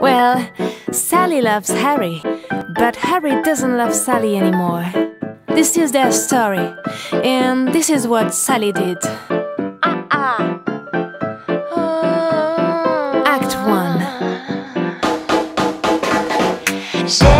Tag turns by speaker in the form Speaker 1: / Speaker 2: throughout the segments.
Speaker 1: well, Sally loves Harry, but Harry doesn't love Sally anymore. This is their story, and this is what Sally did.
Speaker 2: Uh-uh.
Speaker 1: Act 1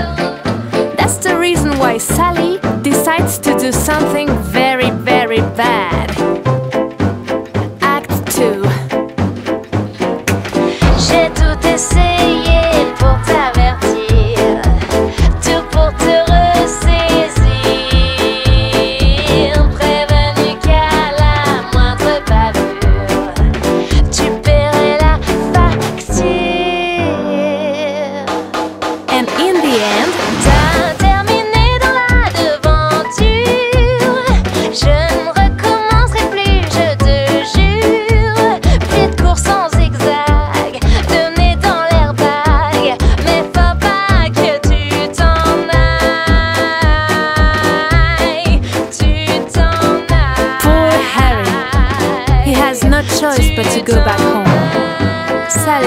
Speaker 1: Sally decides to do something very, very bad. Act 2
Speaker 2: J'ai tout essayé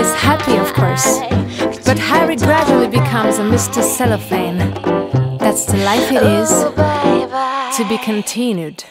Speaker 1: is happy, of course. But Harry gradually becomes a Mr. Cellophane. That's the life it is. To be continued.